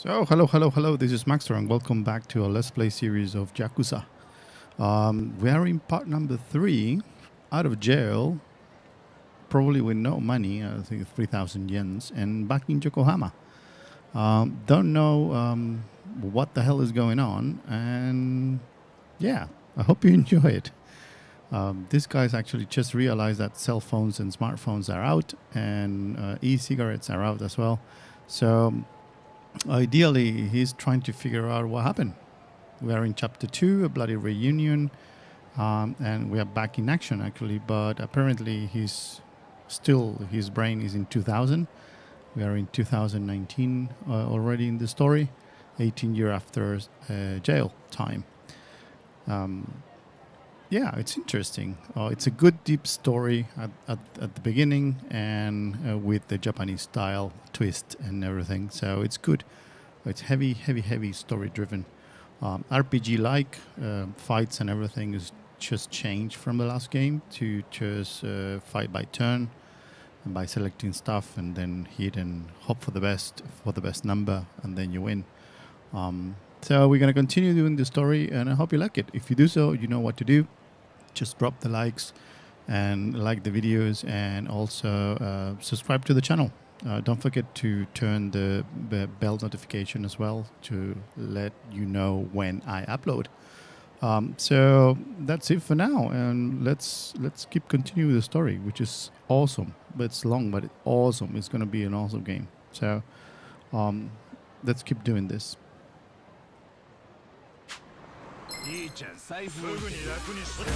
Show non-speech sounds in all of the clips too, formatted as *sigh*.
So, hello, hello, hello. This is Maxter, and welcome back to a Let's Play series of Yakuza. Um, we are in part number three, out of jail, probably with no money, I think 3,000 yens, and back in Yokohama. Um, don't know um, what the hell is going on, and yeah, I hope you *laughs* enjoy it. Um, this guy's actually just realized that cell phones and smartphones are out, and uh, e-cigarettes are out as well. So ideally, he's trying to figure out what happened. We are in chapter two, a bloody reunion, um, and we are back in action actually. But apparently, he's still his brain is in 2000. We are in 2019 uh, already in the story, 18 year after uh, jail time. Um, yeah, it's interesting. Uh, it's a good deep story at, at, at the beginning and uh, with the Japanese style twist and everything. So it's good. It's heavy, heavy, heavy story driven. Um, RPG like uh, fights and everything is just changed from the last game to just uh, fight by turn and by selecting stuff and then hit and hope for the best for the best number and then you win. Um, so we're gonna continue doing the story, and I hope you like it. If you do so, you know what to do. Just drop the likes and like the videos, and also uh, subscribe to the channel. Uh, don't forget to turn the bell notification as well to let you know when I upload. Um, so that's it for now, and let's let's keep continuing the story, which is awesome. But it's long, but it's awesome. It's going to be an awesome game. So um, let's keep doing this. 兄ちゃん財布すぐに楽にしてる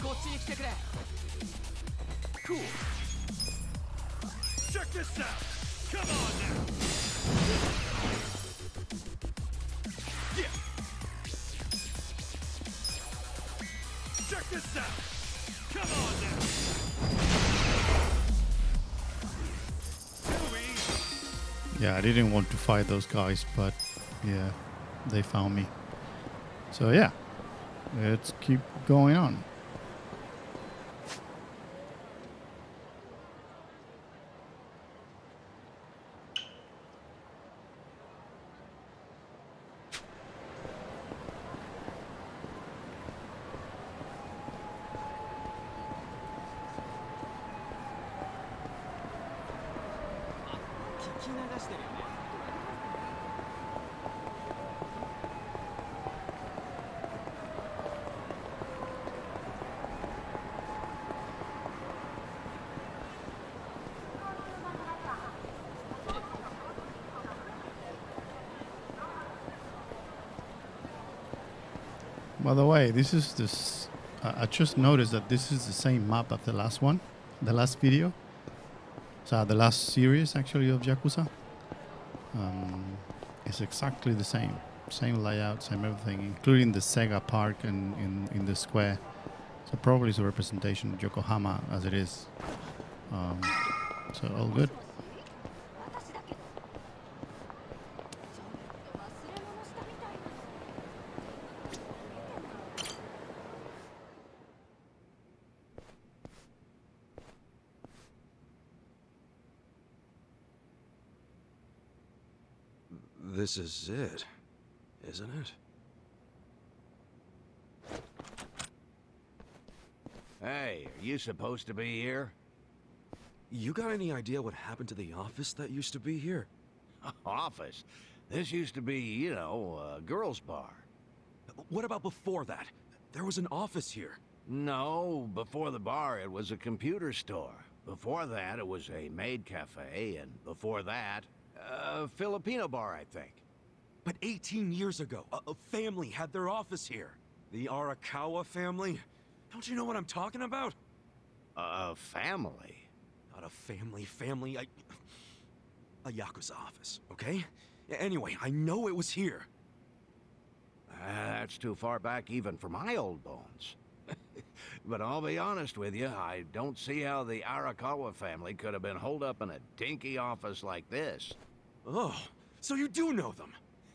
こっちに来てくれ Cool! Check this out! Come on now! This out! Come on now! Yeah, I didn't want to fight those guys, but yeah, they found me. So yeah, let's keep going on. " way, this is this. I I just noticed that this is the same map of the last one, the last video. So the last series actually of Yakuza. Um, it's exactly the same, same layout, same everything, including the Sega Park and in, in the square. So probably it's a representation of Yokohama as it is. Um, so all good. Is it, isn't it? Hey, are you supposed to be here? You got any idea what happened to the office that used to be here? *laughs* Office. This used to be, you know, a girls' bar. What about before that? There was an office here. No, before the bar, it was a computer store. Before that, it was a maid cafe, and before that, a Filipino bar, I think. But 18 years ago, a, a family had their office here. The Arakawa family. Don't you know what I'm talking about? A family. Not a family, family, a, *sighs* a Yakuza office, okay? Anyway, I know it was here. Uh, that's too far back even for my old bones. *laughs* but I'll be honest with you, I don't see how the Arakawa family could have been holed up in a dinky office like this. Oh, so you do know them?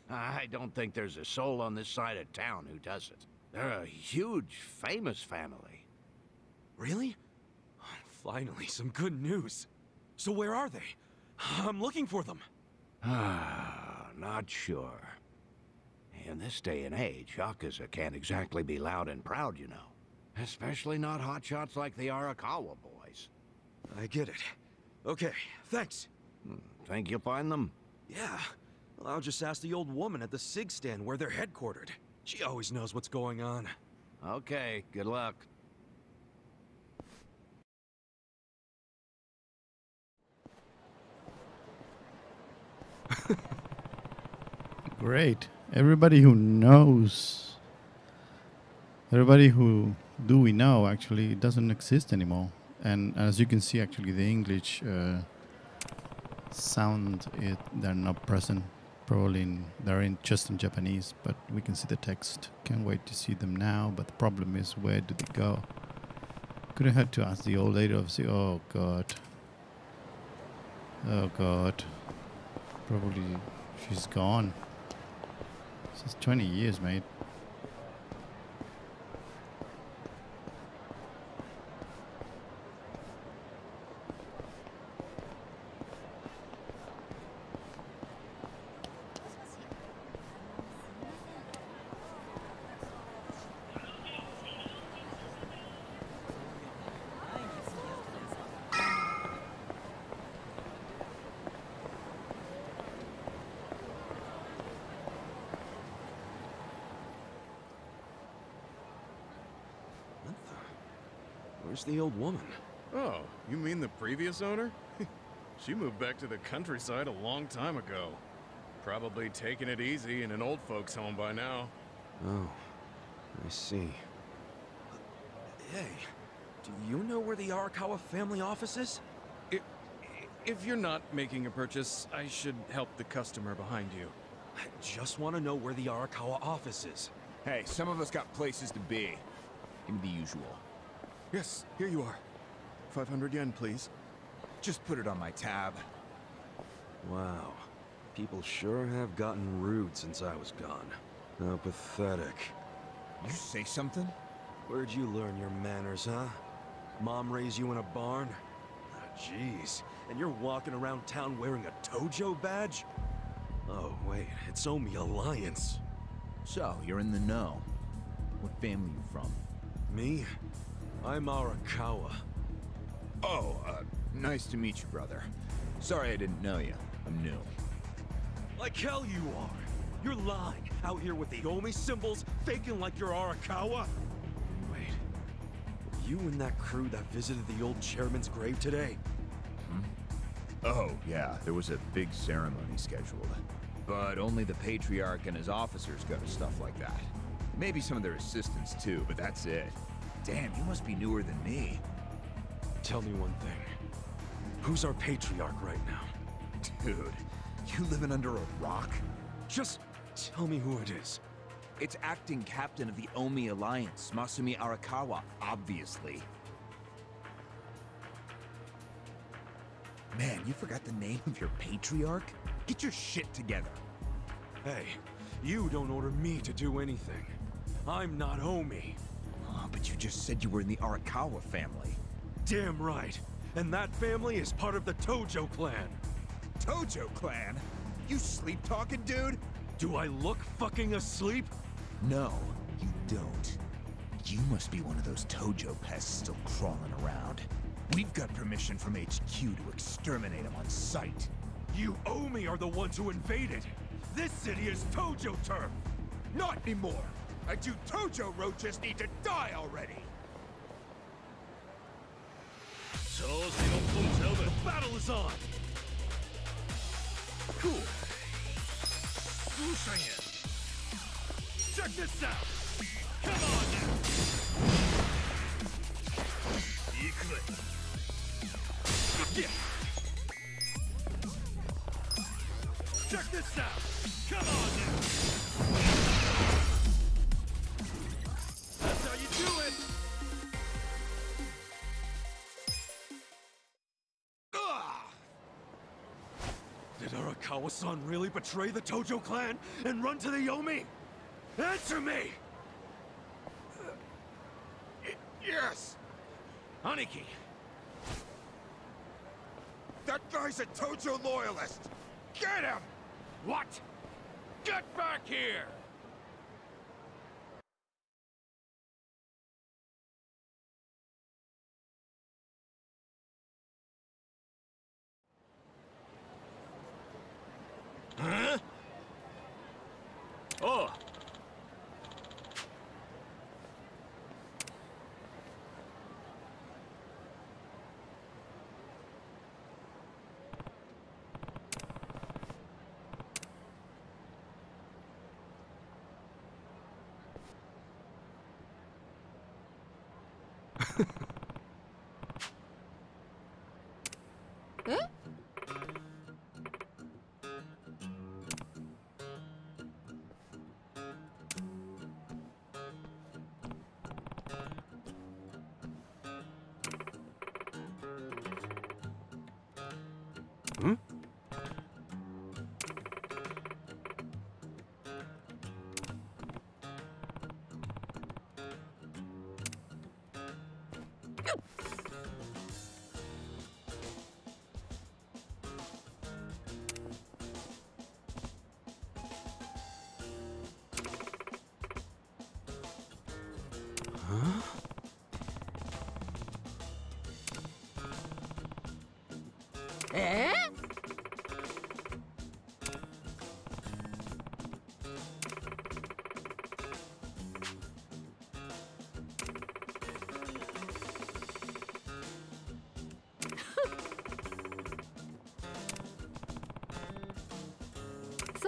I don't think there's a soul on this side of town who doesn't. They're a huge, famous family. Really? Finally, some good news. So where are they? I'm looking for them. *sighs* Ah, not sure. In this day and age, Yakuza can't exactly be loud and proud, you know. Especially not hotshots like the Arakawa boys. I get it. Okay, thanks. Think you'll find them? Yeah. Well, I'll just ask the old woman at the cig stand where they're headquartered. She always knows what's going on. Okay, good luck. *laughs* Great. Everybody who knows, everybody who do we know actually doesn't exist anymore. And as you can see, actually, the English uh, sound it they're not present. Probably in, they're in just in Japanese, but we can see the text. Can't wait to see them now. But the problem is, where do they go? Could have had to ask the old lady. Obviously, oh god, oh god. Probably she's gone. Since 20 years, mate. What the? Where's the old woman? Oh, you mean the previous owner? *laughs* she moved back to the countryside a long time ago. Probably taking it easy in an old folks' home by now. Oh, I see. Hey, do you know where the Arakawa family office is? I- If you're not making a purchase, I should help the customer behind you. I just want to know where the Arakawa office is. Hey, some of us got places to be. Give me the usual. Yes, here you are. 500 yen, please. Just put it on my tab. Wow. People sure have gotten rude since I was gone. How pathetic. You say something? Where'd you learn your manners, huh? Mom raised you in a barn? Ah, Jeez. And you're walking around town wearing a Tojo badge? Oh, wait. It's Omi Alliance. So, you're in the know. What family you from? Me? I'm Arakawa. Oh, uh, nice to meet you, brother. Sorry I didn't know you. I'm new. Like hell you are! You're lying, out here with the Omi symbols, faking like you're Arakawa! Wait, were you and that crew that visited the old chairman's grave today? Hmm? Oh, yeah, there was a big ceremony scheduled. But only the Patriarch and his officers go to stuff like that. Maybe some of their assistants too, but that's it. Damn, you must be newer than me. Tell me one thing. Who's our patriarch right now? Dude, you living under a rock? Just tell me who it is. It's acting captain of the Omi Alliance, Masumi Arakawa, obviously. Man, you forgot the name of your patriarch? Get your shit together. Hey, you don't order me to do anything. I'm not Omi. Oh, but you just said you were in the Arakawa family. Damn right. And that family is part of the Tojo clan. Tojo clan? You sleep talking, dude? Do I look fucking asleep? No, you don't. You must be one of those Tojo pests still crawling around. We've got permission from HQ to exterminate them on sight. You Omi are the ones who invaded. This city is Tojo turf. Not anymore. I do Tojo roaches need to die already. So the battle is on. Cool. Check this out. Come on now. Yeah. Check this out. Did Arakawa-san really betray the Tojo clan and run to the Omi? Answer me! Yes! Aniki! That guy's a Tojo loyalist! Get him! What? Get back here! Oh! ー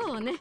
そうね。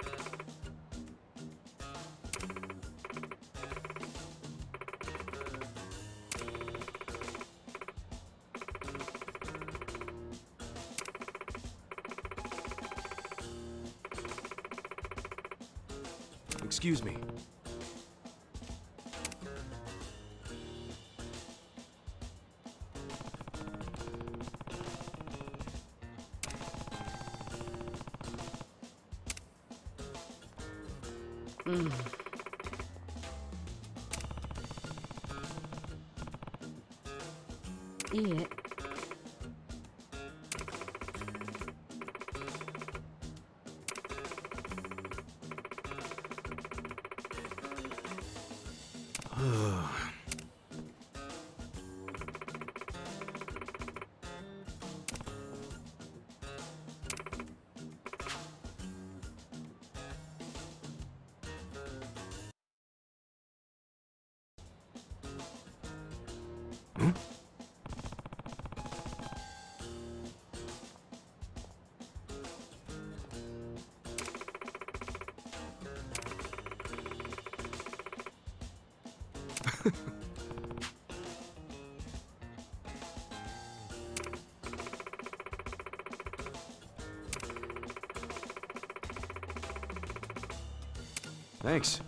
Thanks.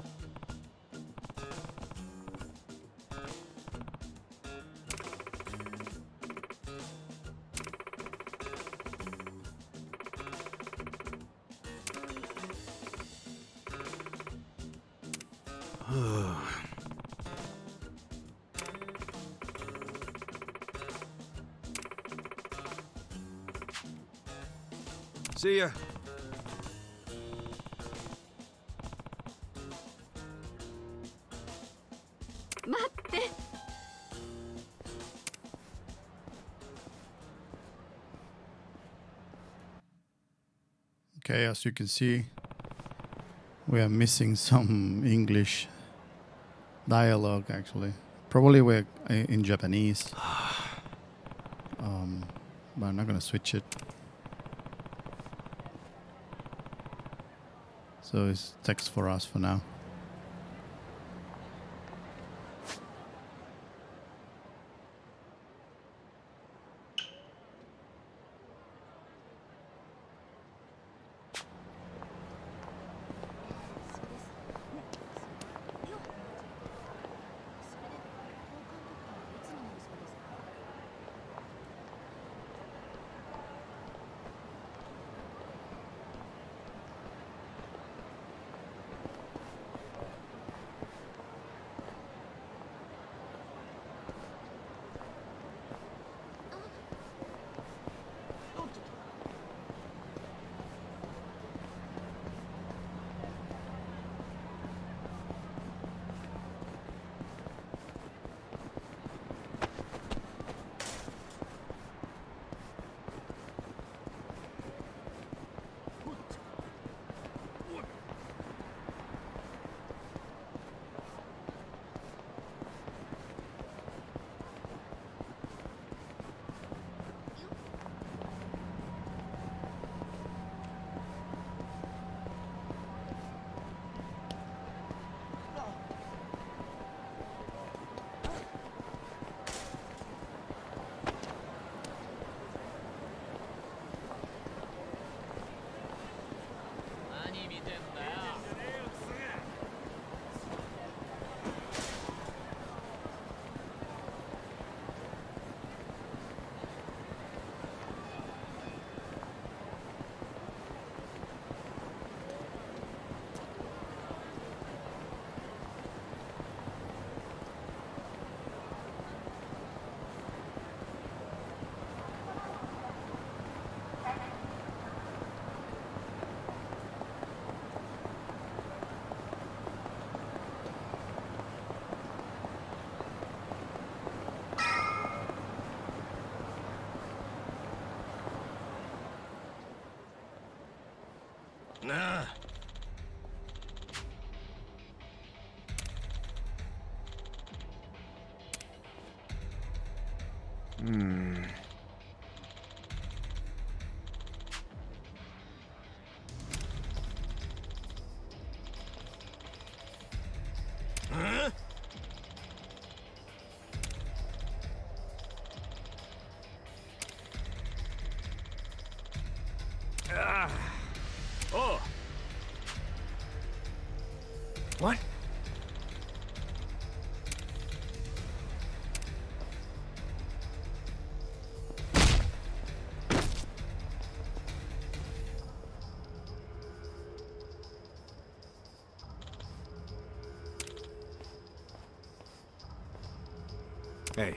*sighs* See ya. Okay, as you can see, we are missing some English dialogue actually. Probably we're in Japanese. *sighs* Um, but I'm not gonna switch it. So it's text for us for now. Hmm. Hey.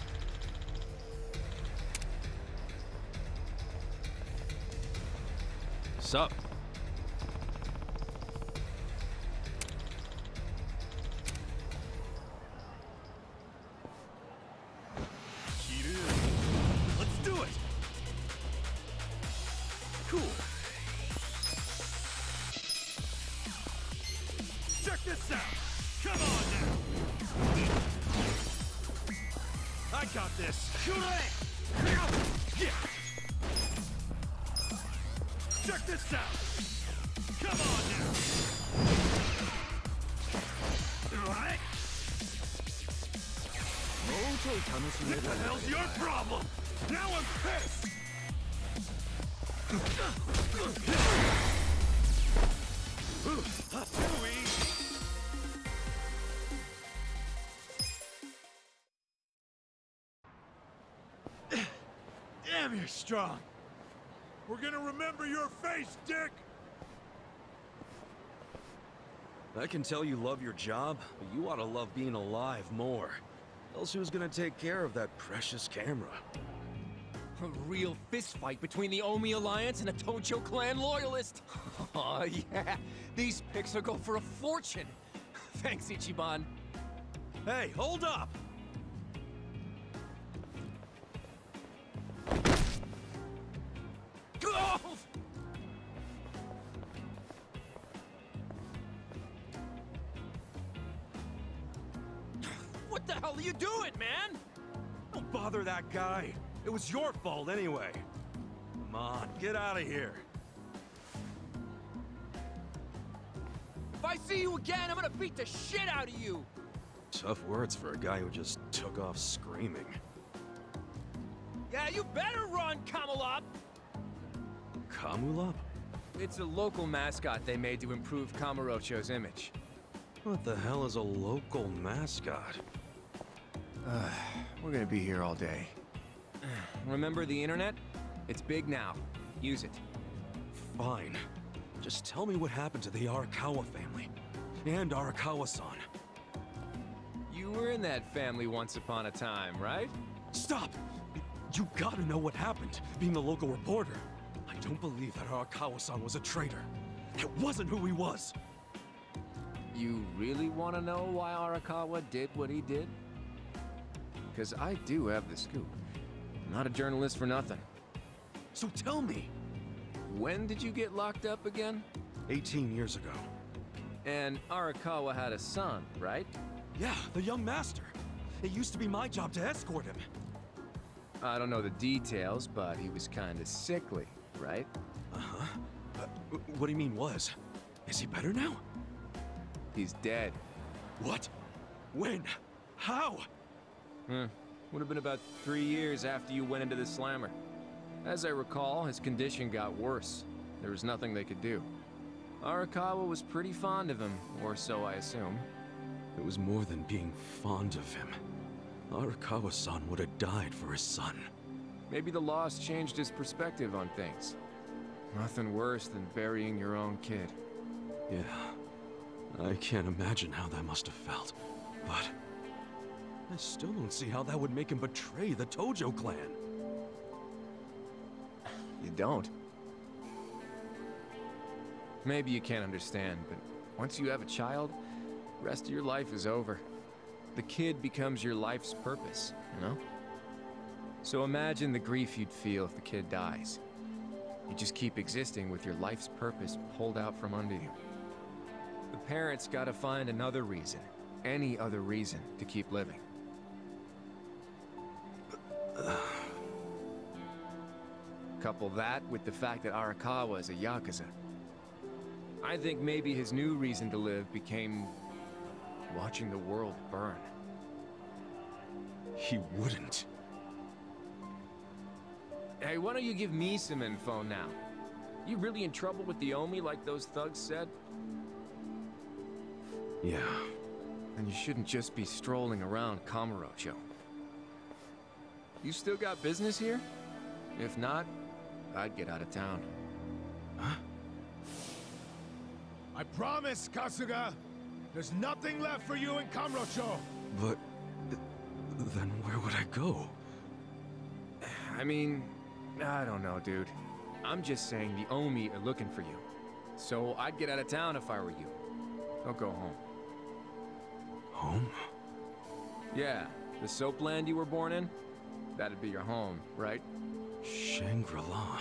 this out! Come on now! Alright? What the hell's your problem? Now I'm pissed! Too easy! Damn, you're strong! We're gonna remember your face, Dick! I can tell you love your job, but you ought to love being alive more. Else who's gonna take care of that precious camera? A real fistfight between the Omi Alliance and a Tojo clan loyalist. *laughs* Oh, yeah. These pics will go for a fortune. *laughs* Thanks, Ichiban. Hey, hold up! Guy. It was your fault anyway. Come on, get out of here. If I see you again, I'm gonna beat the shit out of you. Tough words for a guy who just took off screaming. Yeah, you better run, Kamalop. Kamulop? It's a local mascot they made to improve Kamurocho's image. What the hell is a local mascot? Uh, We're gonna be here all day. Remember the internet? It's big now. Use it. Fine. Just tell me what happened to the Arakawa family. And Arakawa-san. You were in that family once upon a time, right? Stop! You gotta know what happened, being the local reporter. I don't believe that Arakawa-san was a traitor. It wasn't who he was. You really want to know why Arakawa did what he did? Because I do have the scoop. I'm not a journalist for nothing. So tell me. When did you get locked up again? 18 years ago. And Arakawa had a son, right? Yeah, the young master. It used to be my job to escort him. I don't know the details, but he was kind of sickly, right? Uh-huh. Uh, what do you mean was? Is he better now? He's dead. What? When? How? Hmm. Would have been about three years after you went into the slammer. As I recall, his condition got worse. There was nothing they could do. Arakawa was pretty fond of him, or so I assume. It was more than being fond of him. Arakawa-san would have died for his son. Maybe the loss changed his perspective on things. Nothing worse than burying your own kid. Yeah. I can't imagine how that must have felt. But... I still don't see how that would make him betray the Tojo clan. You don't. Maybe you can't understand, but once you have a child, the rest of your life is over. The kid becomes your life's purpose, you know? So imagine the grief you'd feel if the kid dies. You just keep existing with your life's purpose pulled out from under you. The parents gotta find another reason, any other reason, to keep living. *sighs* Couple that with the fact that Arakawa is a Yakuza. I think maybe his new reason to live became... watching the world burn. He wouldn't. Hey, why don't you give me some info now? You really in trouble with the Omi like those thugs said? Yeah. And you shouldn't just be strolling around Kamurocho. You still got business here? If not, I'd get out of town. Huh? I promise, Kasuga! There's nothing left for you in Kamurocho! But... then where would I go? I mean, I don't know, dude. I'm just saying the Omi are looking for you. So I'd get out of town if I were you. Don't go home. Home? Yeah, the soapland you were born in? That'd be your home, right? Shangri-La.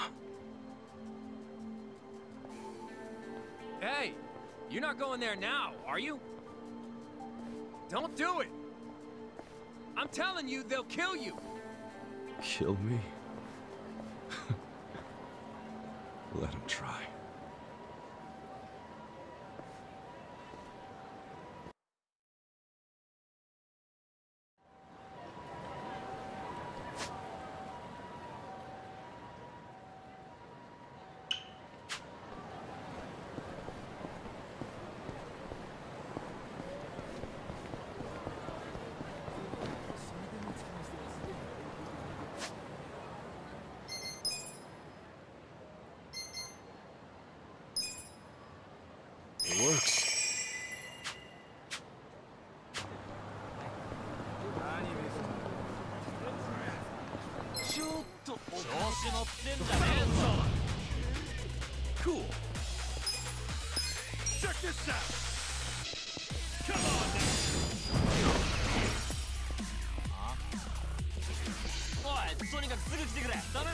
Hey! You're not going there now, are you? Don't do it! I'm telling you, they'll kill you! Kill me? *laughs* Let him try. 調子乗ってんじゃねえぞ Cool. Check this out. Come on now. おいとにかくすぐ来てくれ頼む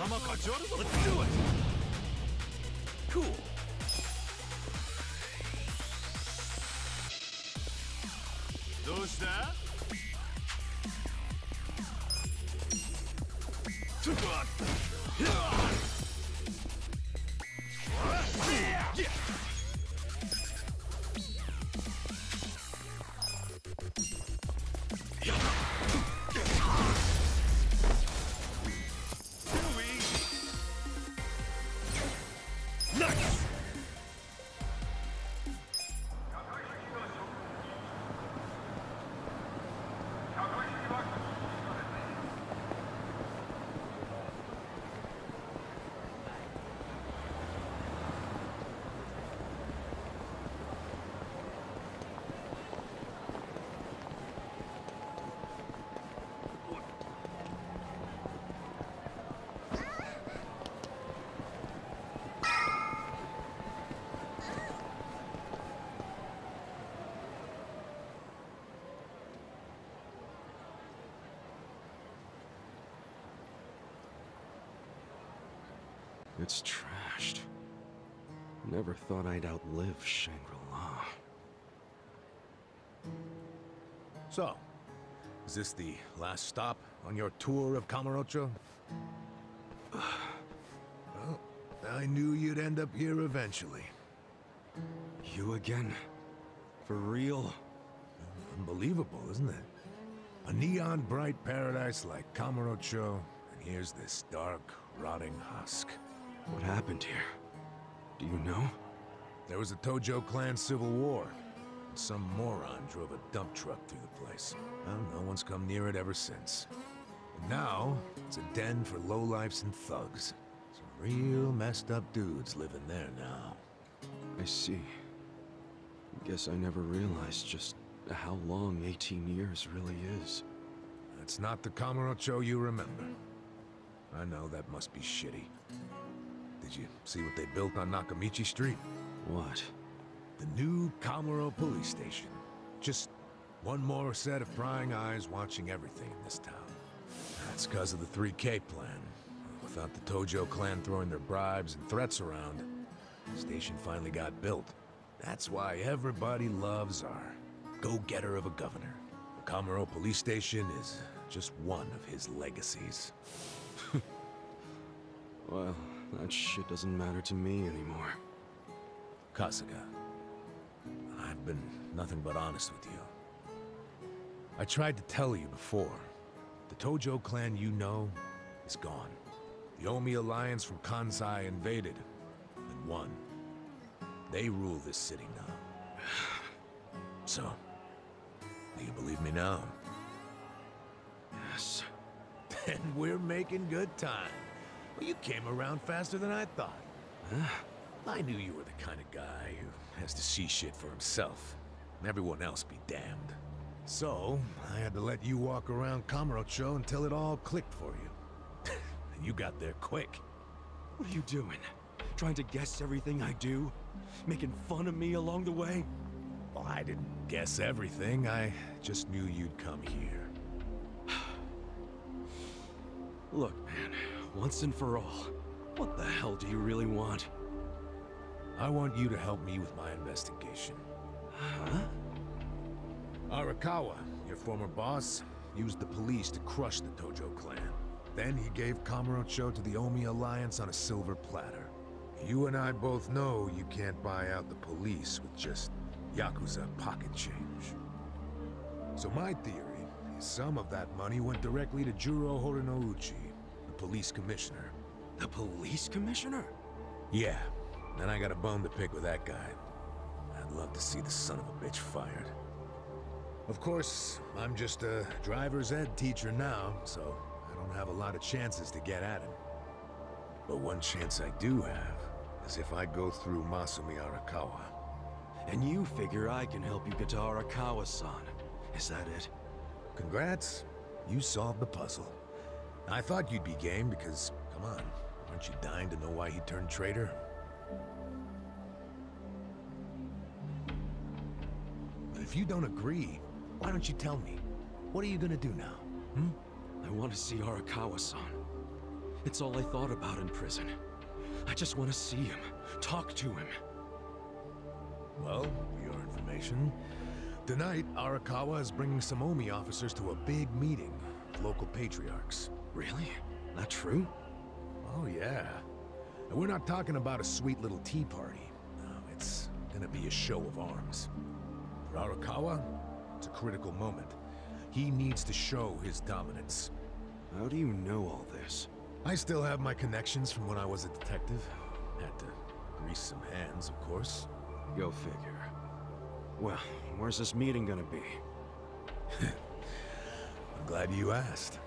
Let's do it. Cool. It's trashed. Never thought I'd outlive Shangri-La. So, is this the last stop on your tour of Kamurocho? *sighs* well, I knew you'd end up here eventually. You again? For real? Unbelievable, isn't it? A neon bright paradise like Kamurocho, and here's this dark, rotting husk. What happened here? Do you know? There was a Tojo clan civil war. And some moron drove a dump truck through the place. Well, no one's come near it ever since. And now, it's a den for lowlifes and thugs. Some real messed up dudes living there now. I see. Guess I never realized just how long 18 years really is. That's not the Kamurocho you remember. I know that must be shitty. Did you see what they built on Nakamichi Street? What? The new Kamuro police station. Just one more set of prying eyes watching everything in this town. That's because of the 3K plan. Without the Tojo clan throwing their bribes and threats around, the station finally got built. That's why everybody loves our go-getter of a governor. The Kamuro police station is just one of his legacies. *laughs* well, that shit doesn't matter to me anymore. Kasuga, I've been nothing but honest with you. I tried to tell you before. The Tojo clan you know is gone. The Omi alliance from Kansai invaded and won. They rule this city now. *sighs* So, do you believe me now? Yes. *laughs* Then we're making good time. Well, you came around faster than I thought. Huh? I knew you were the kind of guy who has to see shit for himself, and everyone else be damned. So, I had to let you walk around Kamurocho until it all clicked for you. *laughs* you got there quick. What are you doing? Trying to guess everything I do? Making fun of me along the way? Well, I didn't guess everything. I just knew you'd come here. *sighs* Look, man, once and for all, what the hell do you really want? I want you to help me with my investigation. Huh? Arakawa, your former boss, used the police to crush the Tojo clan. Then he gave Kamurocho to the Omi Alliance on a silver platter. You and I both know you can't buy out the police with just Yakuza pocket change. So my theory is some of that money went directly to Juro Horinouchi, police commissioner. The police commissioner? Yeah, and I got a bone to pick with that guy. I'd love to see the son of a bitch fired. Of course, I'm just a driver's ed teacher now, so I don't have a lot of chances to get at him. But one chance I do have is if I go through Masumi Arakawa. And you figure I can help you get to Arakawa-san. Is that it? Congrats. You solved the puzzle. I thought you'd be game because, come on, aren't you dying to know why he turned traitor? But if you don't agree, why don't you tell me? What are you gonna do now? Hmm? I want to see Arakawa-san. It's all I thought about in prison. I just want to see him, talk to him. Well, for your information, tonight Arakawa is bringing some Omi officers to a big meeting with local patriarchs. Really? That true? Oh, yeah. And we're not talking about a sweet little tea party. No, it's gonna be a show of arms. For Arakawa, it's a critical moment. He needs to show his dominance. How do you know all this? I still have my connections from when I was a detective. Had to grease some hands, of course. Go figure. Well, where's this meeting gonna be? *laughs* I'm glad you asked.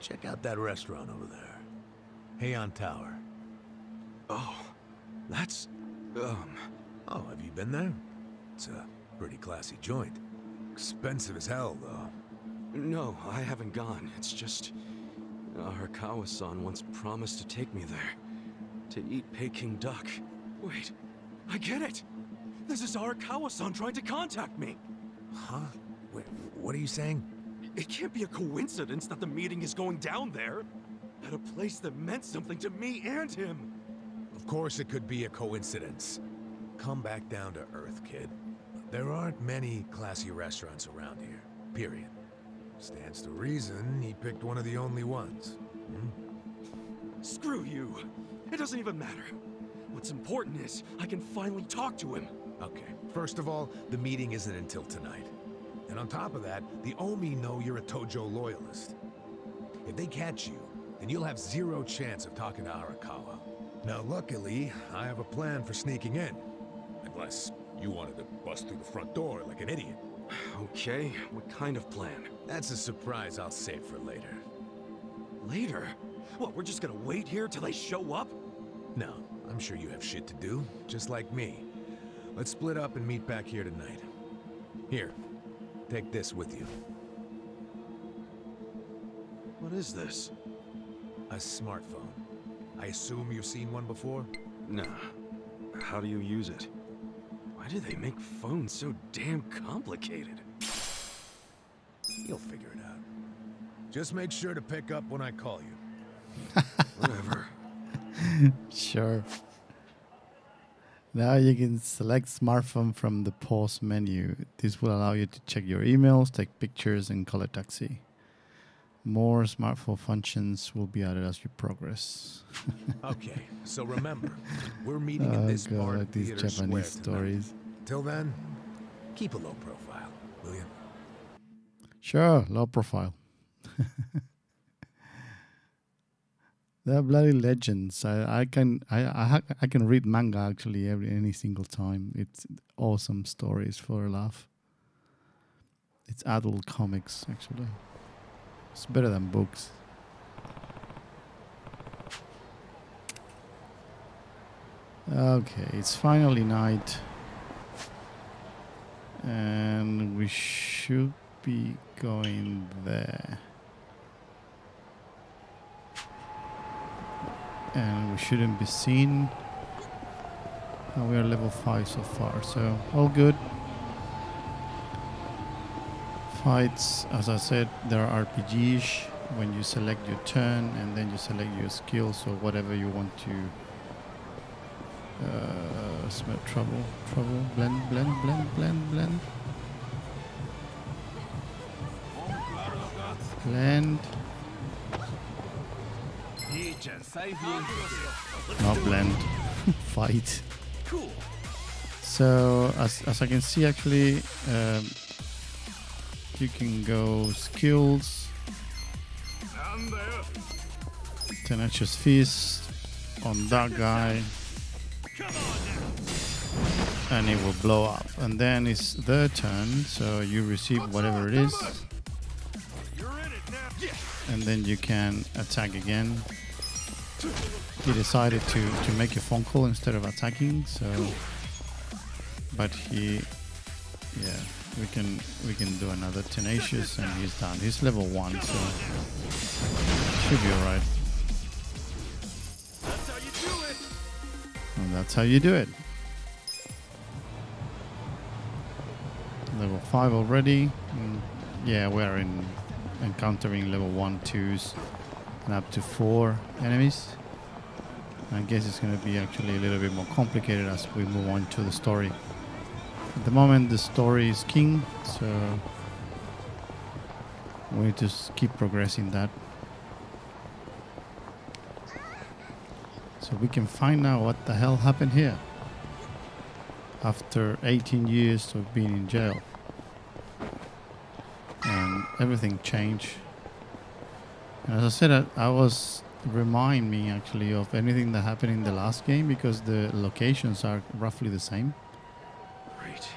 Check out that restaurant over there. Heian Tower. Oh, that's... um... Oh, have you been there? It's a pretty classy joint. Expensive as hell, though. No, I haven't gone. It's just... Arakawa-san once promised to take me there. To eat Peking duck. Wait, I get it! This is Arakawa-san trying to contact me! Huh? Wait, what are you saying? It can't be a coincidence that the meeting is going down there! At a place that meant something to me and him! Of course it could be a coincidence. Come back down to earth, kid. There aren't many classy restaurants around here, period. Stands to reason he picked one of the only ones. Hmm? Screw you! It doesn't even matter. What's important is, I can finally talk to him. Okay, first of all, the meeting isn't until tonight. And on top of that, the Omi know you're a Tojo loyalist. If they catch you, then you'll have zero chance of talking to Arakawa. Now luckily, I have a plan for sneaking in. Unless you wanted to bust through the front door like an idiot. *sighs* Okay, what kind of plan? That's a surprise I'll save for later. Later? What, we're just gonna wait here till they show up? No, I'm sure you have shit to do, just like me. Let's split up and meet back here tonight. Here, take this with you. What is this? A smartphone. I assume you've seen one before? Nah. How do you use it? Why do they make phones so damn complicated? You'll figure it out. Just make sure to pick up when I call you. *laughs* Whatever. *laughs* Sure. Now you can select smartphone from the pause menu. This will allow you to check your emails, take pictures, and call a taxi. More smartphone functions will be added as you progress. *laughs* Okay, so remember, we're *laughs* meeting in oh this bar god, these theater square Japanese stories. Till then, keep a low profile, will you? Sure, low profile. *laughs* They're bloody legends. I, I can I, I I can read manga actually every any single time. It's awesome stories for a laugh. It's adult comics actually. It's better than books. Okay, it's finally night. And we should be going there. And we shouldn't be seen. And we are level 5 so far, so all good. Fights, as I said, there are RPGs when you select your turn and then you select your skills or whatever you want to uh, smell trouble, trouble, blend, blend, blend, blend, blend. Blend. Not blend. *laughs* Fight. Cool. So as, as I can see actually um, you can go skills Tenacious Fist on that guy and it will blow up and then it's their turn so you receive whatever it is and then you can attack again he decided to to make a phone call instead of attacking so but he yeah we can we can do another tenacious and he's done. He's level one so should be all right That's how you do it. and that's how you do it. Level 5 already. Mm, yeah we're in encountering level 1 2s up to 4 enemies. I guess it's going to be actually a little bit more complicated as we move on to the story. At the moment the story is king so we need to keep progressing that. So we can find out what the hell happened here. After 18 years of being in jail. And everything changed as I said I, I was remind me actually of anything that happened in the last game because the locations are roughly the same Great.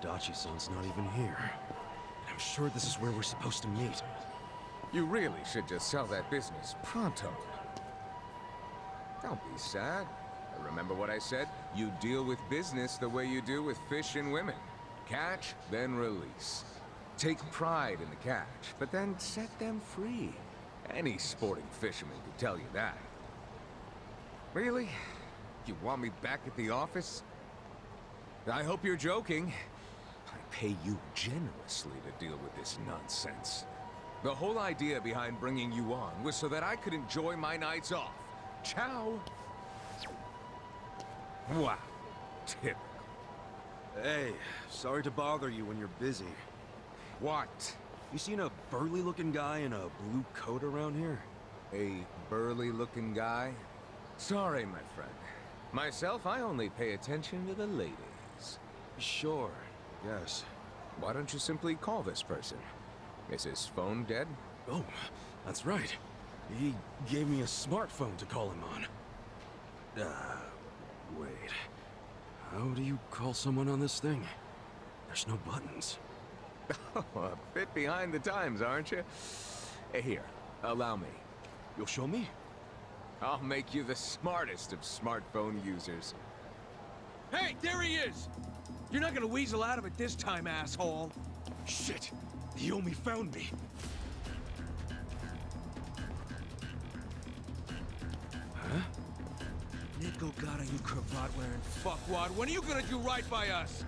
Adachi-san's not even here. And I'm sure this is where we're supposed to meet. You really should just sell that business pronto. Don't be sad. Remember what I said? You deal with business the way you do with fish and women. Catch, then release. Take pride in the catch, but then set them free. Any sporting fisherman could tell you that. Really? You want me back at the office? I hope you're joking. I pay you generously to deal with this nonsense. The whole idea behind bringing you on was so that I could enjoy my nights off. Ciao. Wow. Typical. Hey, sorry to bother you when you're busy. What? You seen a burly-looking guy in a blue coat around here? A burly-looking guy? Sorry, my friend. Myself, I only pay attention to the ladies. Sure, yes. Why don't you simply call this person? Is his phone dead? Oh, that's right. He gave me a smartphone to call him on. Uh, wait. How do you call someone on this thing? There's no buttons. Oh, *laughs* a bit behind the times, aren't you? Hey, here, allow me. You'll show me? I'll make you the smartest of smartphone users. Hey, there he is! You're not gonna weasel out of it this time, asshole! Shit! The Omi found me! Huh? Nico got you cravat-wearing fuckwad. When are you gonna do right by us?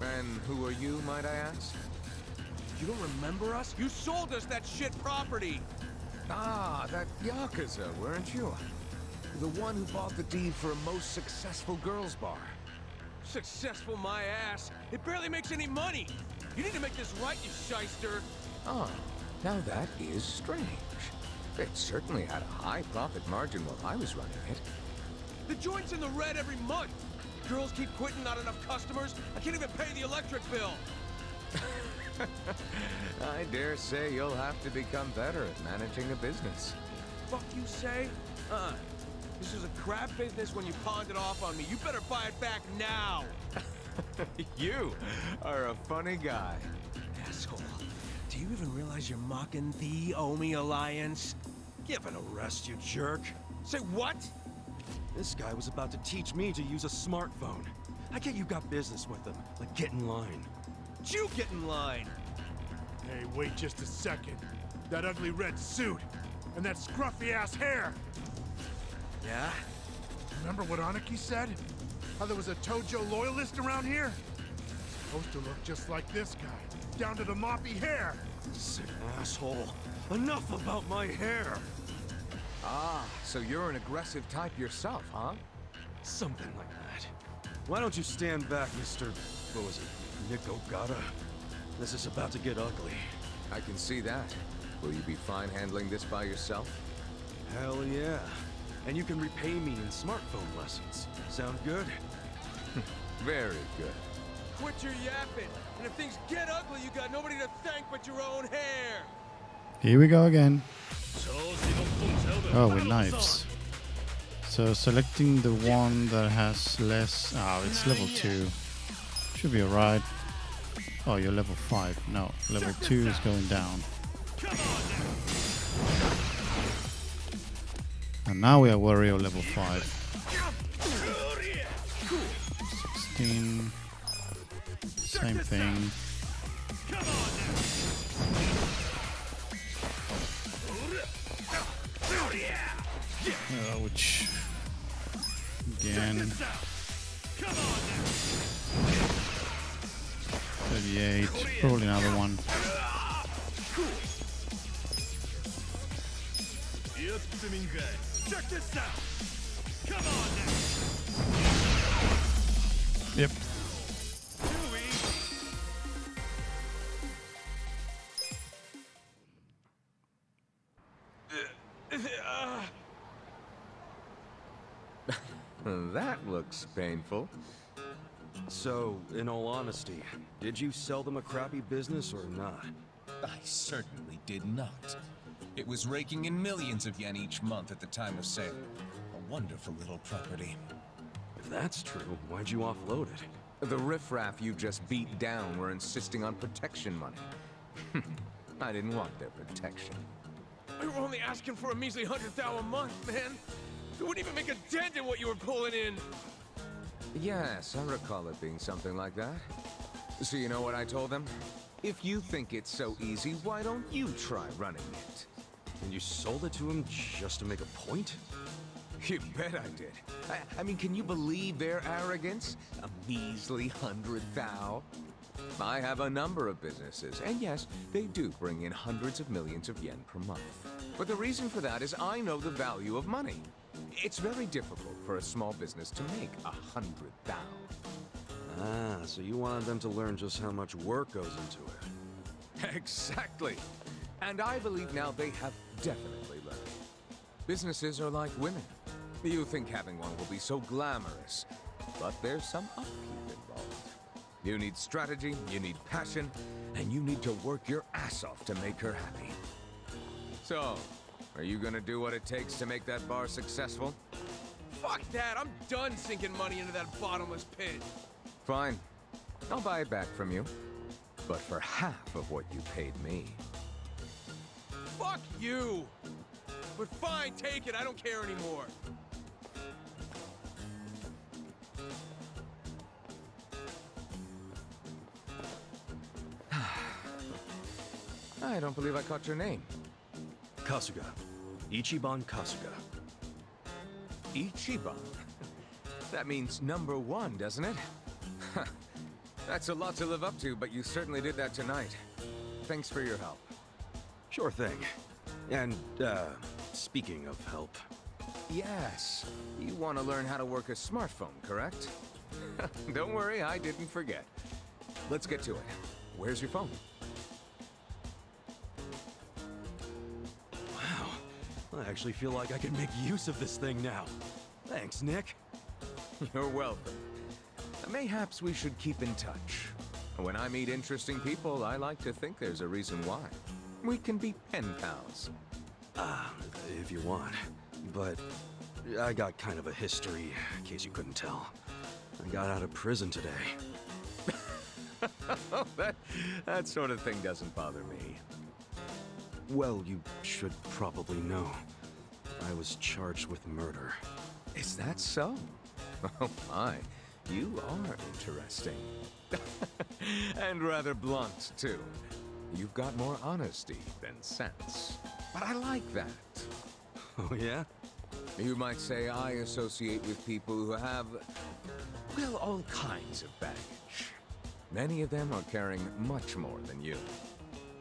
And who are you, might I ask? You don't remember us? You sold us that shit property! Ah, that Yakuza, weren't you? The one who bought the deed for a most successful girls' bar. Successful my ass. It barely makes any money. You need to make this right, you shyster. Ah, now that is strange. It certainly had a high profit margin while I was running it. The joint's in the red every month. Girls keep quitting, not enough customers. I can't even pay the electric bill. *laughs* *laughs* I dare say you'll have to become better at managing a business. Fuck you say? Uh, this is a crap business when you pawned it off on me. You better buy it back now. *laughs* you are a funny guy. Asshole. Do you even realize you're mocking the Omi Alliance? Give an arrest, you jerk. Say what? This guy was about to teach me to use a smartphone. I get you got business with him. Like, get in line. You get in line. Hey, wait just a second. That ugly red suit and that scruffy-ass hair. Yeah? Remember what Aniki said? How there was a Tojo loyalist around here? Supposed to look just like this guy, down to the moppy hair. Sick asshole. Enough about my hair. Ah, so you're an aggressive type yourself, huh? Something like that. Why don't you stand back, Mr. What was it? Nick Ogata? This is about to get ugly. I can see that. Will you be fine handling this by yourself? Hell yeah. And you can repay me in smartphone lessons. Sound good? *laughs* Very good. Quit your yapping. And if things get ugly, you got nobody to thank but your own hair. Here we go again. Oh, with knives. So selecting the one that has less... Oh, it's level 2. Should be a ride. Oh, you're level 5. No, level 2 is going down. And now we are Wario level 5. 16. Same thing. Uh, which again 38 probably another one Check this out. Come on now. yep *laughs* That looks painful. So, in all honesty, did you sell them a crappy business or not? I certainly did not. It was raking in millions of yen each month at the time of sale. A wonderful little property. If that's true, why'd you offload it? The riffraff you just beat down were insisting on protection money. *laughs* I didn't want their protection. We were only asking for a measly hundred thou a month, man. It wouldn't even make a dent in what you were pulling in. Yes, I recall it being something like that. So you know what I told them? If you think it's so easy, why don't you try running it? And you sold it to him just to make a point? *laughs* You bet I did. I, I mean, can you believe their arrogance? A measly hundred thou? I have a number of businesses, and yes, they do bring in hundreds of millions of yen per month. But the reason for that is I know the value of money. It's very difficult for a small business to make a hundred thou. Ah, so you wanted them to learn just how much work goes into it. *laughs* Exactly. And I believe now they have definitely learned. Businesses are like women. You think having one will be so glamorous, but there's some upkeep involved. You need strategy, you need passion, and you need to work your ass off to make her happy. So, are you gonna do what it takes to make that bar successful? Fuck that! I'm done sinking money into that bottomless pit. Fine. I'll buy it back from you. But for half of what you paid me. Fuck you! But fine, take it. I don't care anymore. *sighs* I don't believe I caught your name. Kasuga. Ichiban Kasuga. Ichiban? *laughs* That means number one, doesn't it? *laughs* That's a lot to live up to, but you certainly did that tonight. Thanks for your help. Sure thing. And, uh, speaking of help. Yes. You want to learn how to work a smartphone, correct? *laughs* Don't worry, I didn't forget. Let's get to it. Where's your phone? Actually feel like I can make use of this thing now. Thanks, Nick. *laughs* You're welcome. Mayhaps we should keep in touch. When I meet interesting people, I like to think there's a reason why. We can be pen pals. Ah, if you want. But I got kind of a history, in case you couldn't tell. I got out of prison today. *laughs* that, that sort of thing doesn't bother me. Well, you should probably know. I was charged with murder. Is that so? *laughs* Oh my, you are interesting. *laughs* and rather blunt, too. You've got more honesty than sense. But I like that. Oh, yeah? You might say I associate with people who have, well, all kinds of baggage. Many of them are carrying much more than you.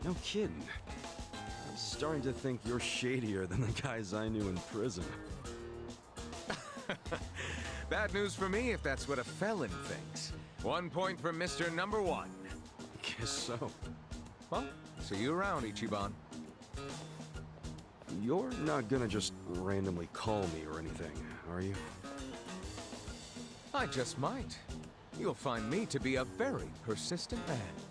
No kidding. I'm starting to think you're shadier than the guys I knew in prison. *laughs* Bad news for me if that's what a felon thinks. One point for Mr. Number One. Guess so. Well, see you around, Ichiban. You're not gonna just randomly call me or anything, are you? I just might. You'll find me to be a very persistent man.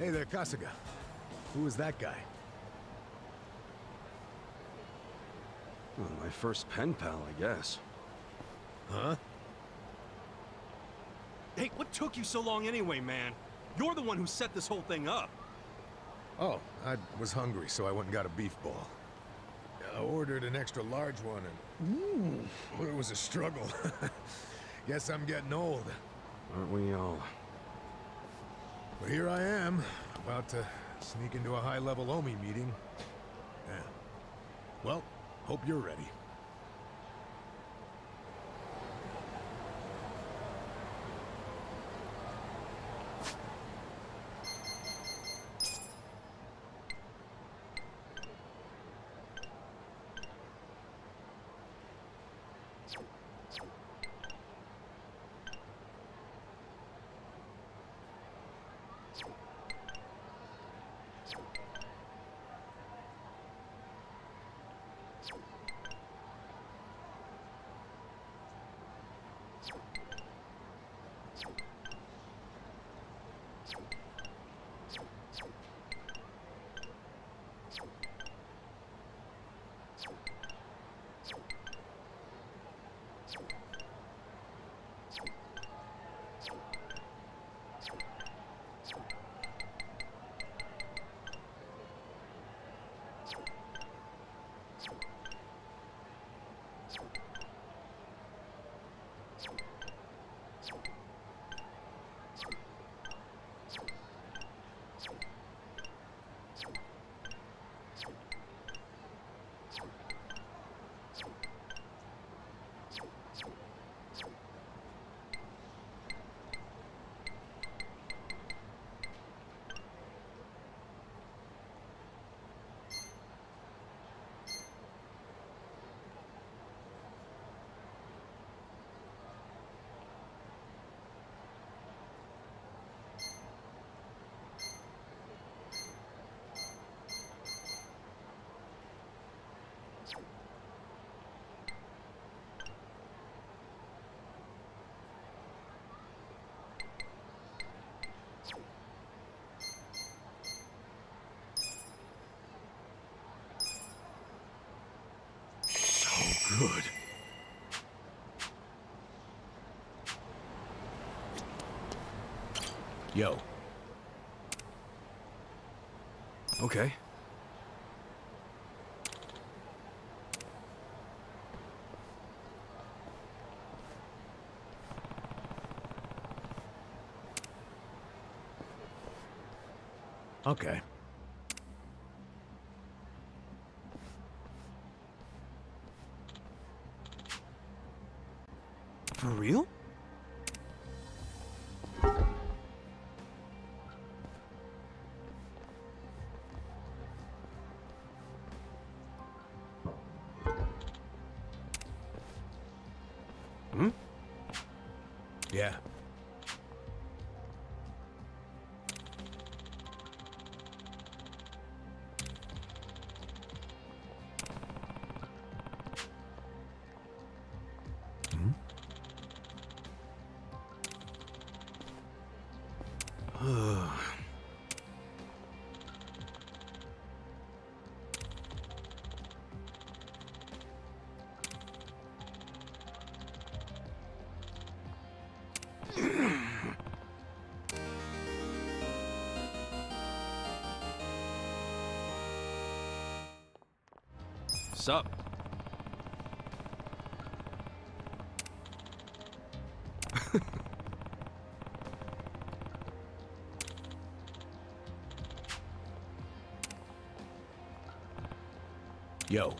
Hey there, Kasuga. Who is that guy? Well, my first pen pal, I guess. Huh? Hey, what took you so long anyway, man? You're the one who set this whole thing up. Oh, I was hungry, so I went and got a beef ball. I ordered an extra large one, and ooh, it was a struggle. *laughs* Guess I'm getting old. Aren't we all? But here I am, about to sneak into a high-level OMI meeting. Yeah. Well, hope you're ready. Good. Yo. Okay. Okay. Real? Yo.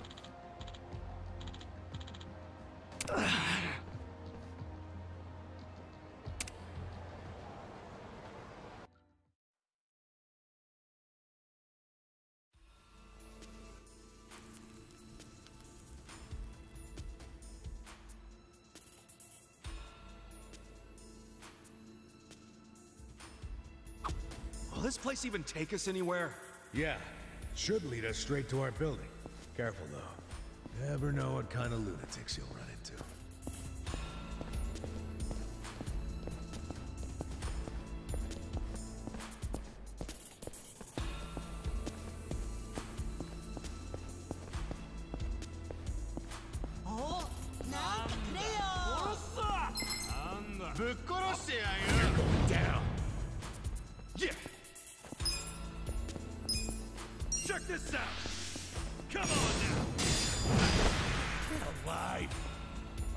Will this place even take us anywhere? Yeah. Should lead us straight to our building. Careful, though. Never know what kind of lunatics you'll run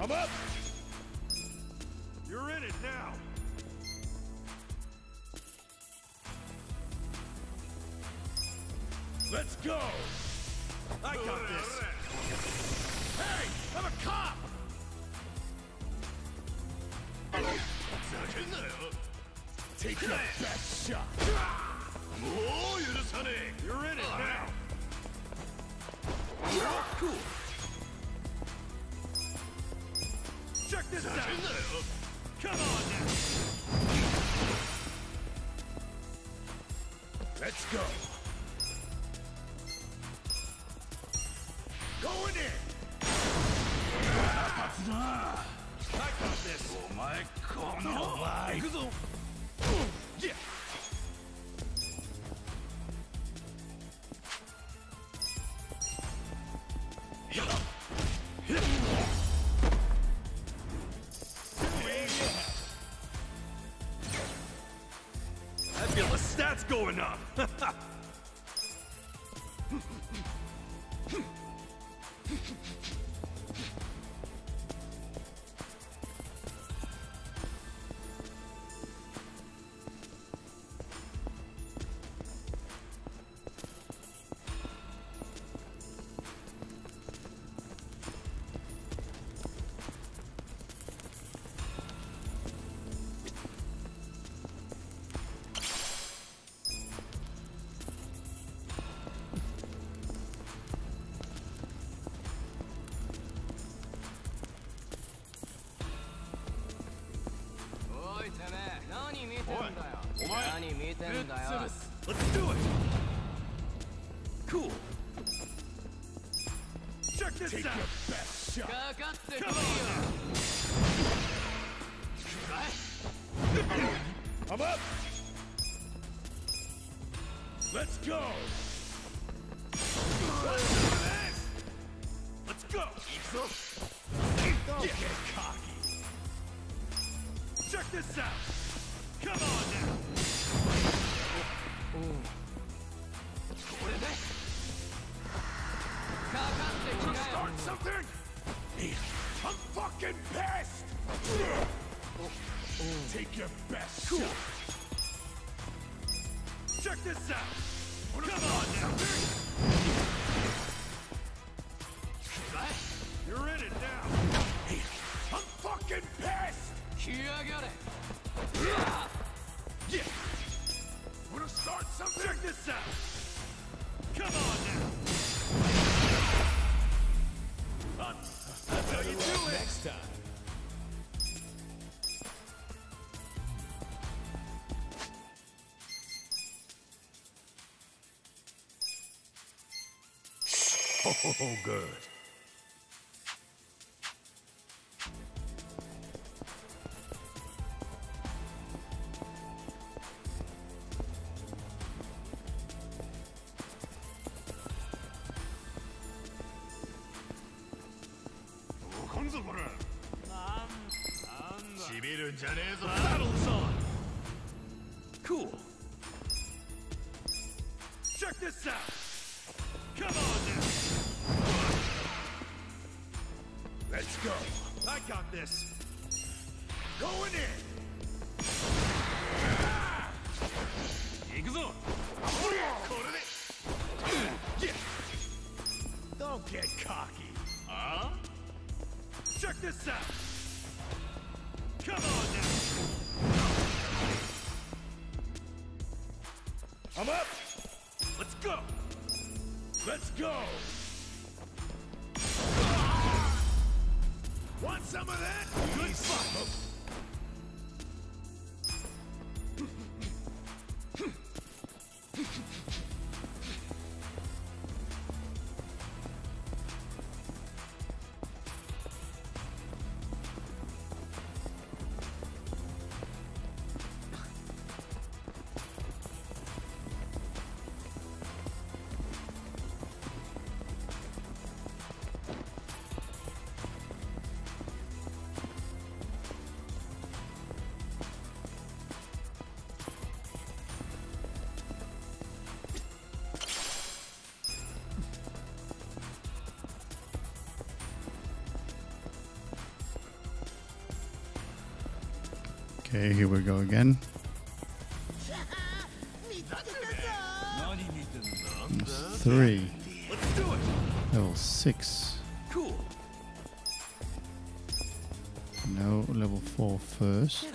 I'm up. You're in it now. Let's go. I got this. Hey, I'm a cop. Take your best shot. You're in it now. Cool. This out. Come on now. Let's go. お前何見てんだよ Let's do it! Cool! Check this out! Take your best shot! かかってこいよ Your best cool. shot. Check this out. Come on. Oh, good. Let's go! Okay, here we go again. Three. Level six. No, level four first.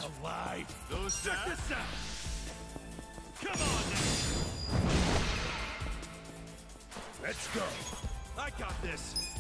Let's go. I got this.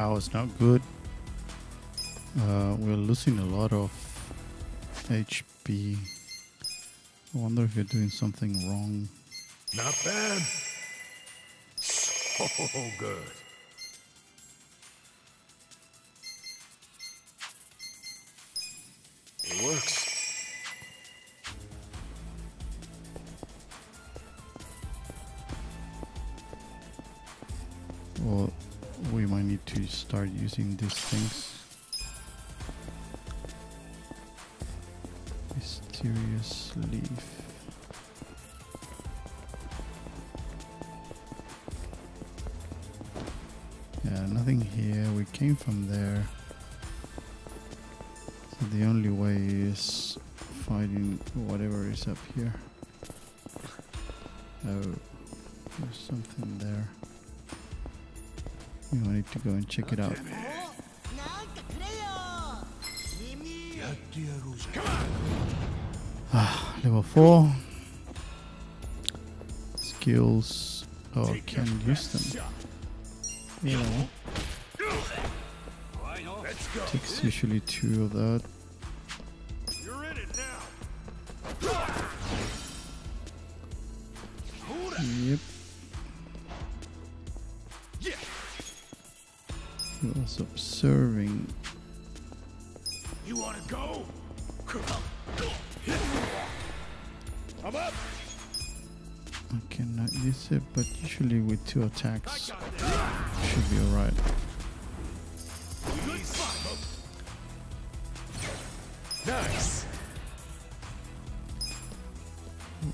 That was not good. Uh, we're losing a lot of HP. I wonder if you're doing something wrong. Not bad. So good. It works. Using these things. Mysterious leaf. Yeah, nothing here. We came from there. So the only way is fighting whatever is up here. Oh, there's something there. Might need to go and check it out. Ah, level 4. Skills. Oh, I can use them. Yeah. Takes usually two of that. Two attacks, should be alright. Nice.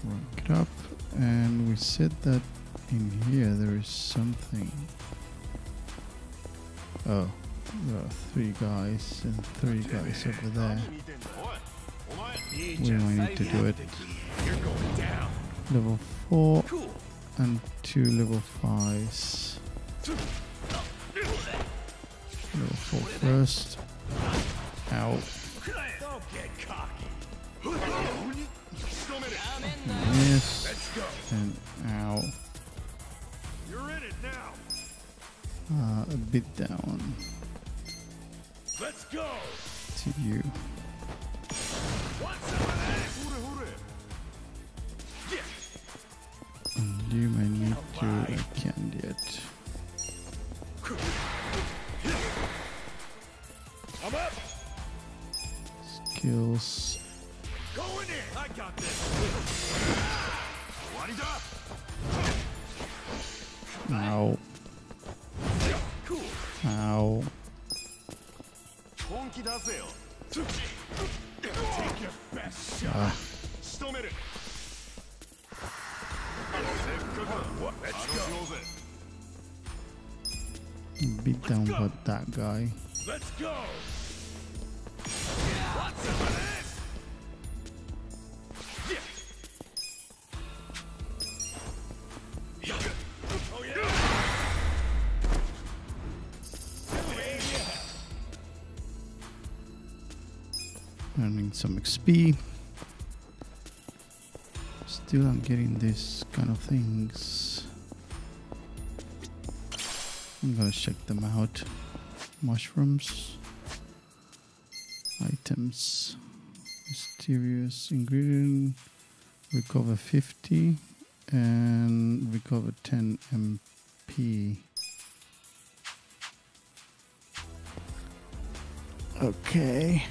Rank it up, and we said that in here there is something. Oh, there are three guys and three guys over there. We might need to do it. Level 4 and two level 5s. Level 4 first. Ow. Don't get cocky. Yes. Let's go. And ow. You're in it now. Uh, a bit down Let's go. to you. Skills. Going in. I got this. Wind up. Ow. Cool. Ow. Some XP. Still, I'm getting these kind of things. I'm gonna check them out. Mushrooms. Items. Mysterious ingredient. Recover 50 and recover 10 MP. Okay.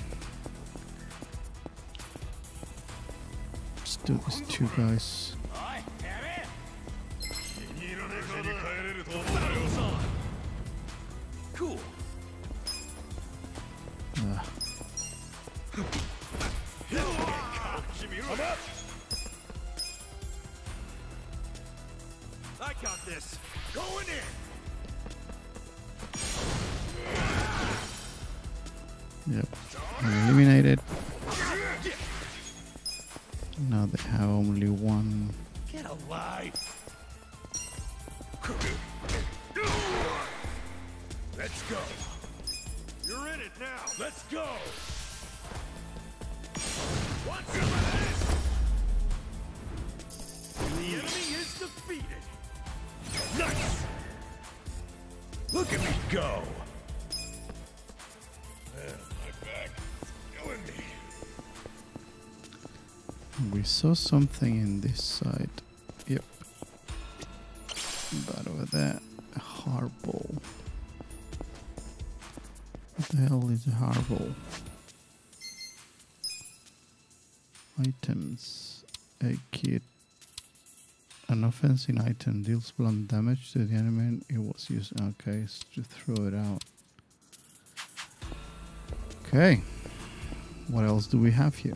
Do these two guys. We saw something in this side. Yep. But over there, a harball. What the hell is a harball? Items. A kit. An offensive item deals blunt damage to the enemy. It was used. Okay, it's to throw it out. Okay. What else do we have here?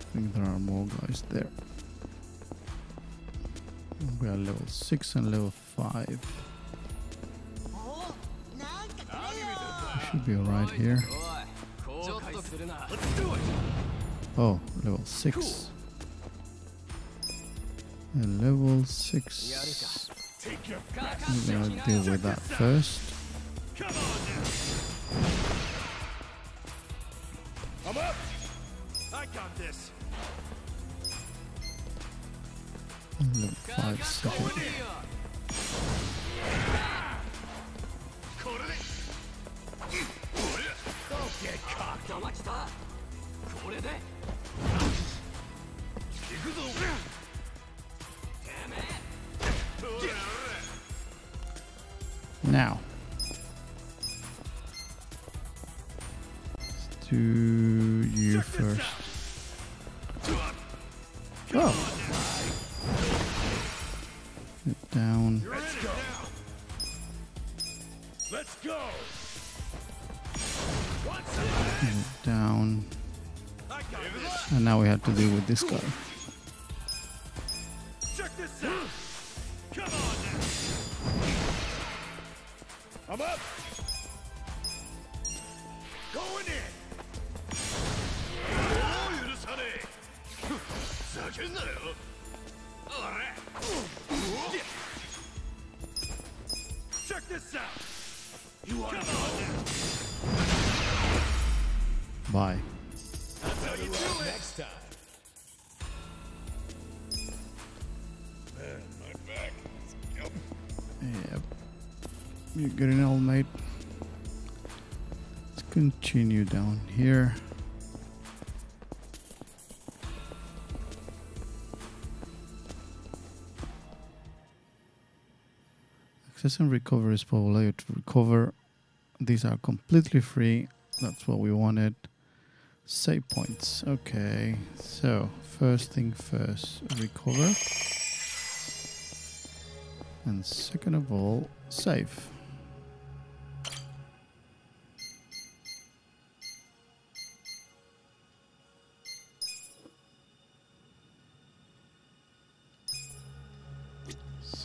I think there are more guys there. We are level 6 and level 5. We should be alright here. Oh, level 6. And level 6. We're gonna deal with that first. I'm up. I got this. And level 5 second. This guy. You're getting all night. Let's continue down here. Access and recovery is you to recover. These are completely free. That's what we wanted. Save points. Okay. So, first thing first, recover. And second of all, save.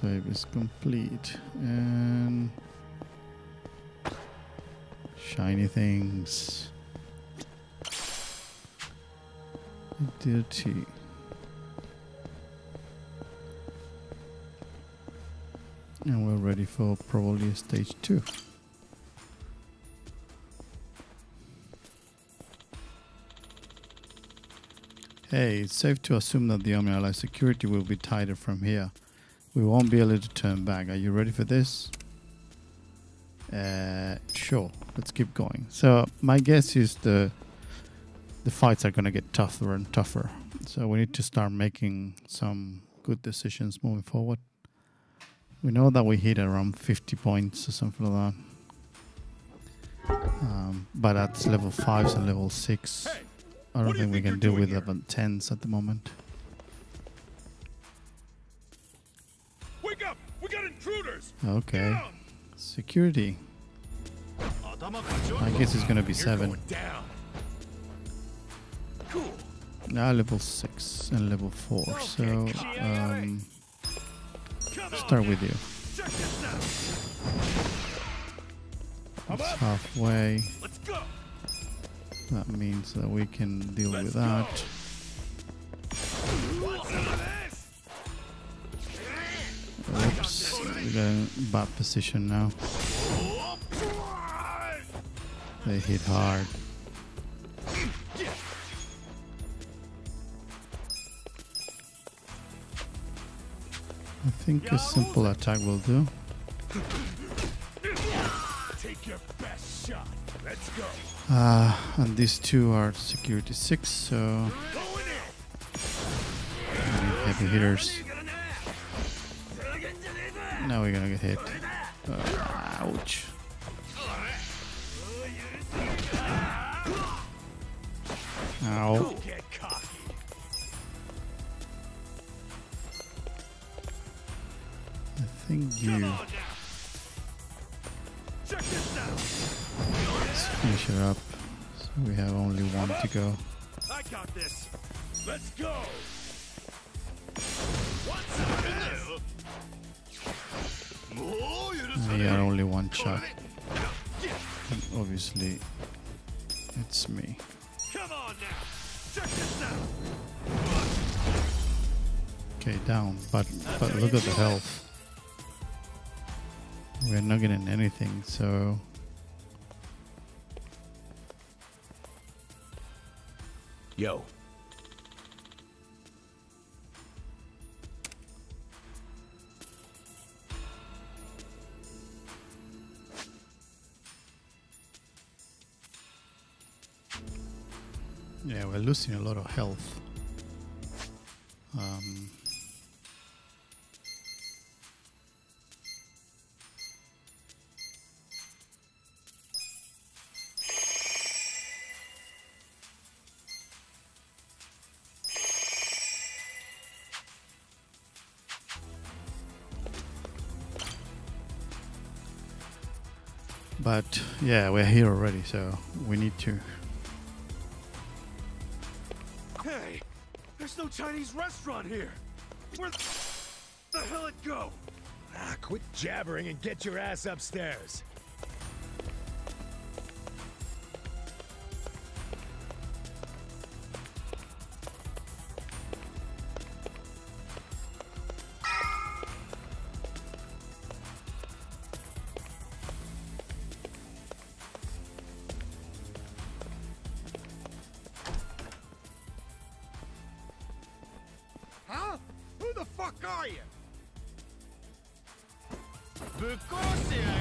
Save is complete. And shiny things. Dirty. And we're ready for probably stage two. Hey, it's safe to assume that the Omi Alliance security will be tighter from here. We won't be able to turn back. Are you ready for this? Uh, sure. Let's keep going. So my guess is the the fights are gonna get tougher and tougher. So we need to start making some good decisions moving forward. We know that we hit around 50 points or something like that. Um, but that's level 5s and level 6. I don't think we can deal with level 10s at the moment. Okay. Security. I guess it's gonna be 7. Now level 6 and level 4. So, um, start with you. Check this out. It's halfway. That means that we can deal with that. Oops, we got in bad position now. They hit hard. I think a simple attack will do. Take your best shot. Let's go. Uh, and these two are security six, so heavy hitters. Now we're gonna get hit. Uh, ouch. Ow. I think you. Check this out. Let's finish it up. So we have only one to go. I got this. On now. Check this out. Okay, down. But but look at the health. We're not getting anything, so Yo. Yeah, we're losing a lot of health. Um, but yeah, we're here already, so we need to no Chinese restaurant here. Where the hell it go? Ah, quit jabbering and get your ass upstairs. The fuck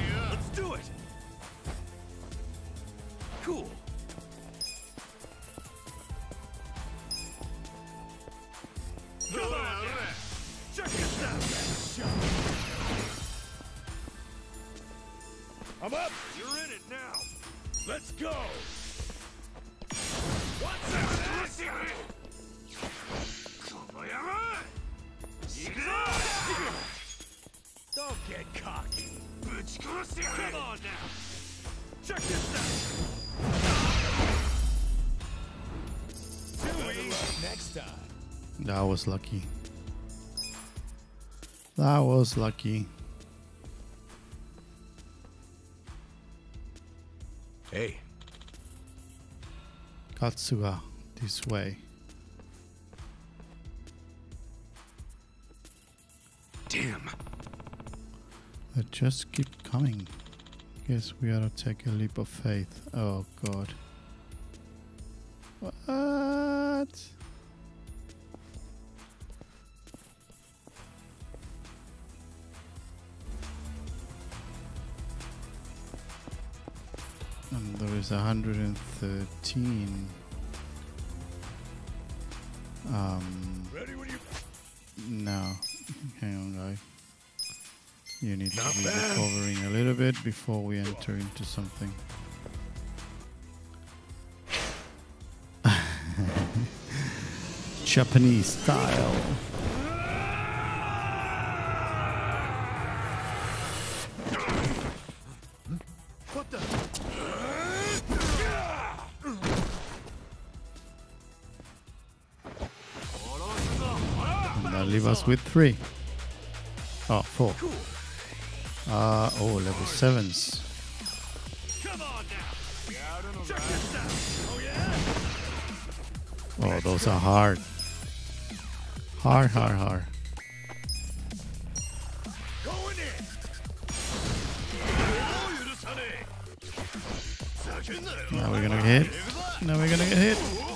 That was lucky. That was lucky. Hey, Kasuga, this way. Damn. They just keep coming. Guess we gotta take a leap of faith. Oh god. 113. Um, Ready when you. no, hang on, guy. You need Not to be bad. recovering a little bit before we enter into something. *laughs* Japanese style. Us with three. Oh, four. Uh, oh, level sevens. Oh, those are hard. Hard, hard, hard. Now we're gonna get hit. Now we're gonna get hit.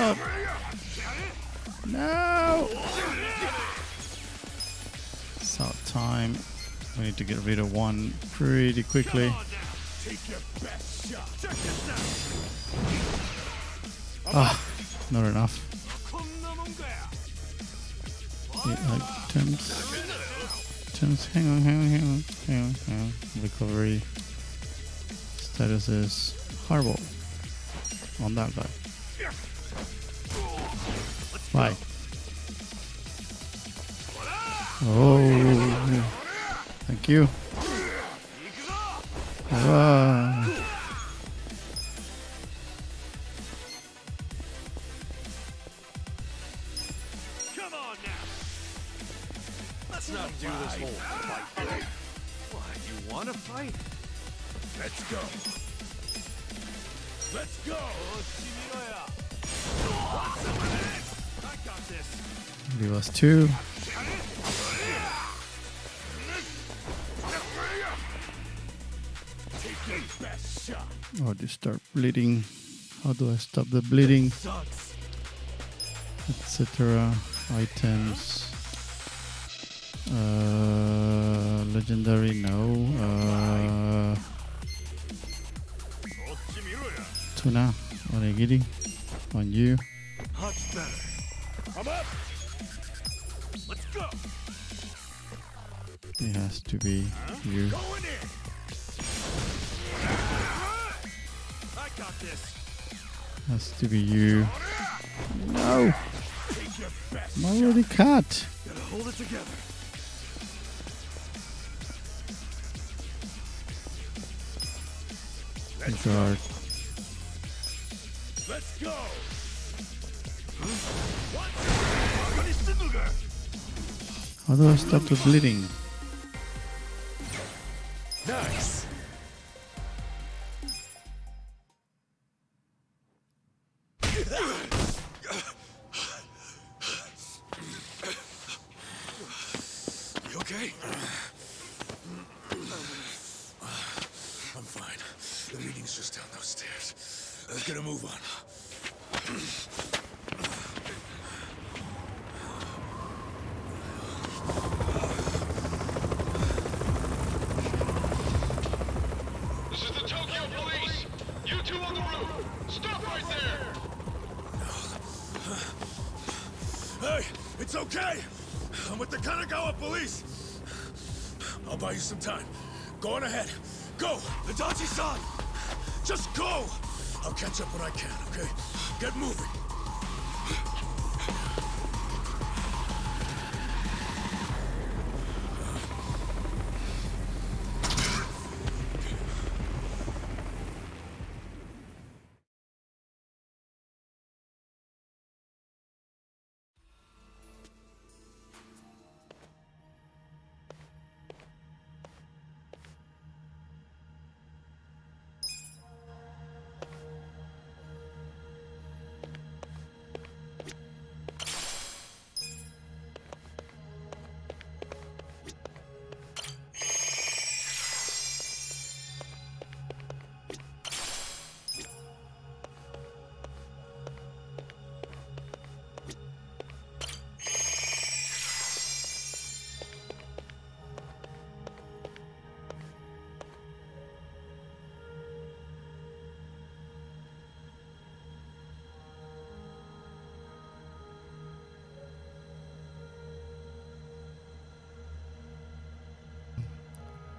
Up. No. It's our time. We need to get rid of one pretty quickly. Ah, not enough. It like turns. Turns. Hang on, hang on, hang on, hang on, hang on. Recovery status is horrible on that guy. Bye. Oh, thank you. Shot. Oh, they start bleeding. How do I stop the bleeding? Etc. Items. Uh, legendary, no. Uh, tuna, onigiri, on you. To be you. Going in. I got this. Has to be you. No! Take your best I'm already cut. Gotta hold it together. Guard. Let's go. How do I stop the bleeding?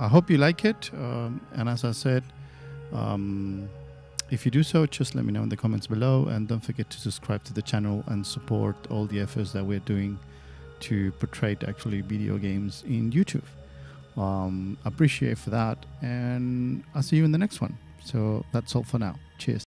I hope you like it. Um, and as I said, um, if you do so, just let me know in the comments below. And don't forget to subscribe to the channel and support all the efforts that we're doing to portray actually video games in YouTube. Um, appreciate for that. And I'll see you in the next one. So that's all for now. Cheers.